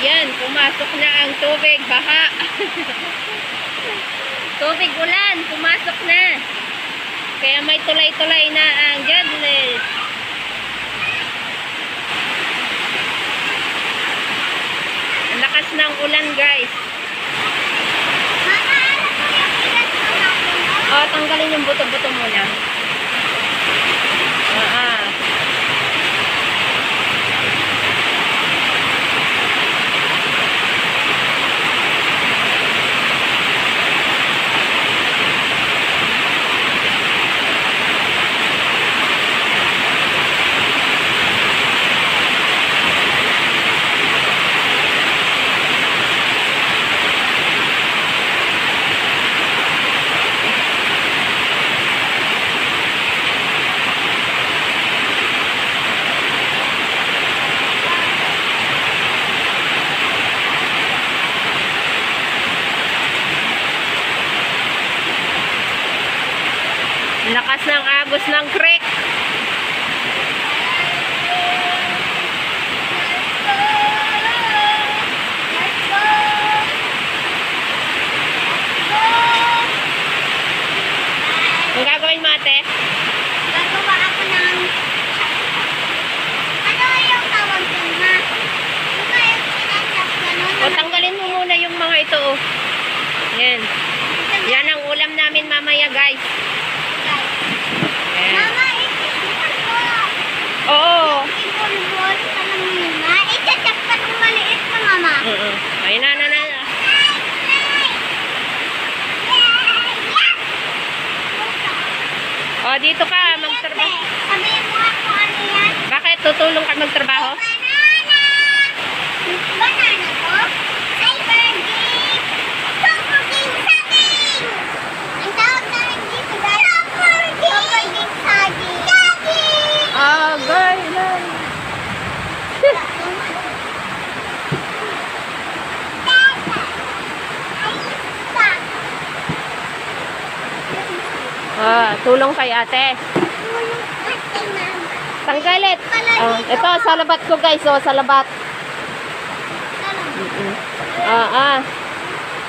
pumasok na ang tubig, baha. tubig ulan, pumasok na. Kaya may tulay-tulay na ang Jadles. Ang lakas ng ulan, guys. O, tanggalin yung buto-buto muna. Ah, ah. Lakas ng agos ng creek. Ang gagawin mo, ate? Gagawa ako ng... Ano yung tawag dun, gano'n? O, tanggalin mo muna yung mga ito, oh. Yan. Yan ang ulam namin mamaya, guys. Yan. Mama, itisipon ko. Oo. Maliit na, na, na. O, dito ka, magtrabaho. Sabihin mo kung ano yan. Bakit? Tutulong ka magtrabaho? Banana! Banana to? Cybergate! Supergate saging! Ang tawag namin dito guys, Supergate! Supergate saging! Saging! Ah, girl. lang. Ah, tulong kay ate. Tanggalit. Ah, ito, salabat ko, guys. Oh, salabat. Ah, ah.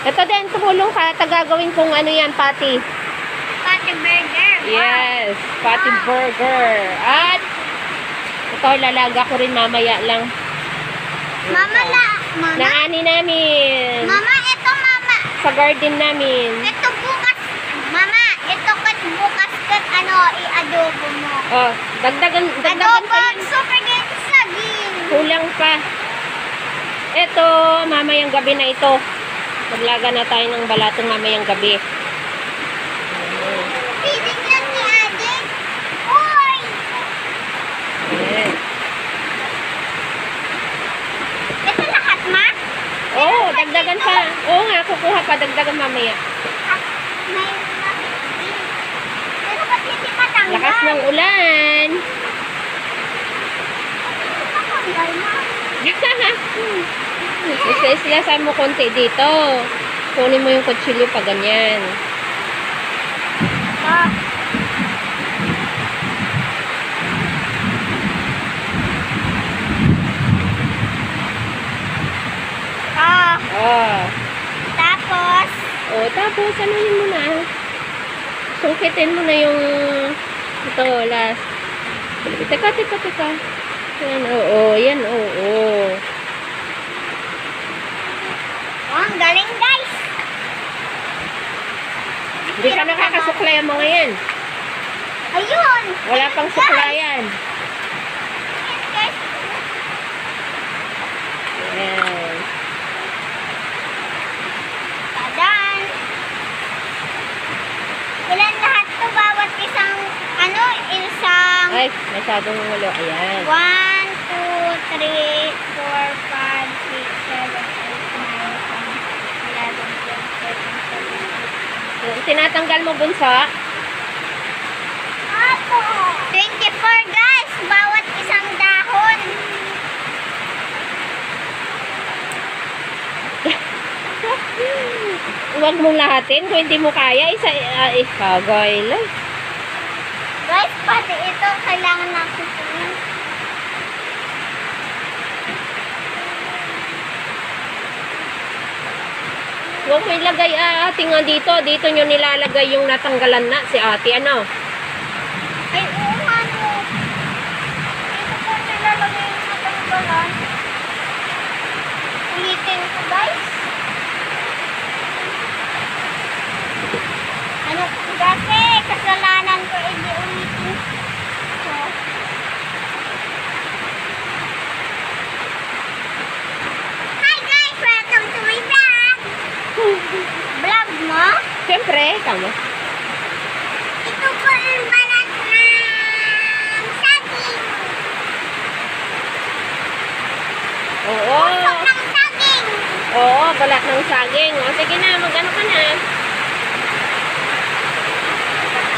Ito din, tumulong ka. Tagagawin kong ano yan, patty. Patty burger. Yes, patty burger. At ito, lalaga ko rin mamaya lang. Mama la. Mama. Naani namin. Mama, ito mama. Sa garden namin. Ito bukas. Mama, ito ano, i-adobo mo. Oh, dagdagan, dagdagan pa Adobo, supergate saging. Kulang pa. Ito, mamayang gabi na ito. Maglaga na tayo ng balatong mamayang gabi. Lang ni Ate. Uy! Ayan. Ito lahat, ma? Oh, dagdagan pa. Oo nga, kukuha pa. Dagdagan mamaya. Ah, May Lakas ng ulan. Ma. Isla-islasan mo konti dito. Kunin mo yung kutsilyo pa ganyan. Ah. Ah, tapos, Oh, tapos ano yun mo na? Sungkitin mo na yung ito, last. Teka, teka, teka. Yan, oo, yan, oo. oh, ang galing guys. Hindi ka nakakasuklay ang mga yan. Ayun. Wala pang suklayan. Yes, guys. Tadan. Ilan lahat to? Bawat isang, ano, Ay, masyadong ulo. Ayan. 1, 2, 3, 4, 5, 6, 7, 8, 9, 10, 11, 12, 13, 14, 15. Yung tinatanggal mo, bunso. Apo! 24 guys! Bawat isang dahon. Huwag mong lahatin. Kung hindi mo kaya, isa, uh, ikagay lang. Guys, pati ito kailangan natin ito. Huwag mo ilagay ah, ate nga dito. Dito nyo nilalagay yung natanggalan na si ate. Ano? Ay, oo nga no. Dito po nilalagay yung matanggalan. Ulitin ko guys. Ano kasi kasalanan ko hindi ulitin ko. Hi guys! Welcome to my vlog! Vlog mo? Siyempre, tama. Ito po ang balat ng saging. Oo. Pusok ng saging. Oo, balat ng saging. O, sige na, mag-ano ka na.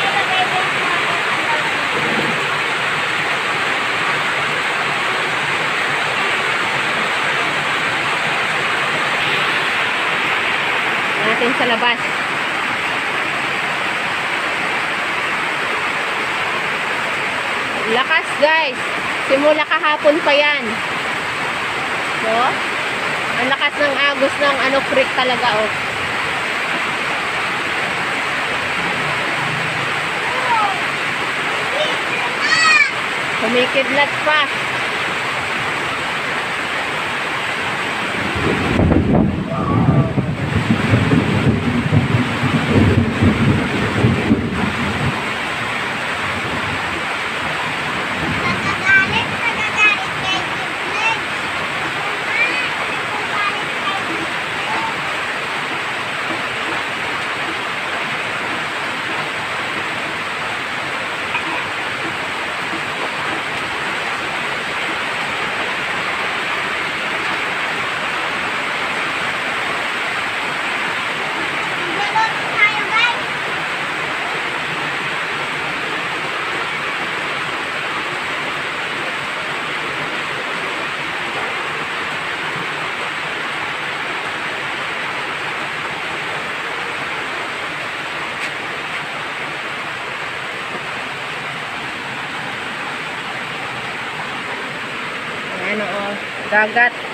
Ilagay ko yung mga tanggal. Natin sa labas. Lakas, guys. Simula kahapon pa yan. So, ang lakas ng agos ng ano creek talaga, oh. Kumikidlat pa. Nagagalit, Dagat.